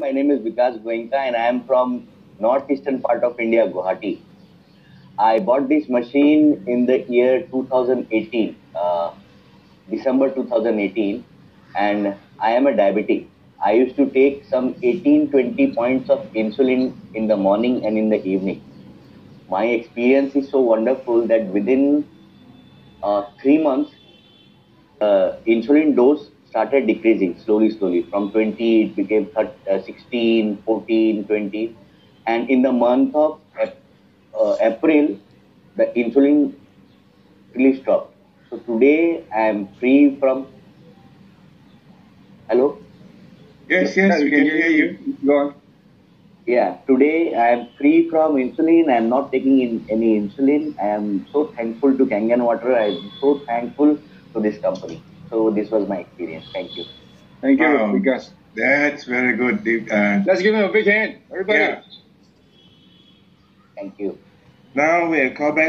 My name is Vikas Goenka and I am from northeastern part of India, Guwahati. I bought this machine in the year 2018, uh, December 2018, and I am a diabetic. I used to take some 18-20 points of insulin in the morning and in the evening. My experience is so wonderful that within uh, three months, uh, insulin dose started decreasing slowly, slowly. From 20, it became 30, uh, 16, 14, 20. And in the month of uh, April, the insulin really stopped. So today I am free from. Hello? Yes, yes, we can hear you. Go on. Yeah, today I am free from insulin. I am not taking in any insulin. I am so thankful to Kangen Water. I am so thankful to this company. So this was my experience. Thank you. Thank you, Wow. Vikas. That's very good. Deep- Uh, Let's give him a big hand, everybody. yeah. Thank you. Now we'll call back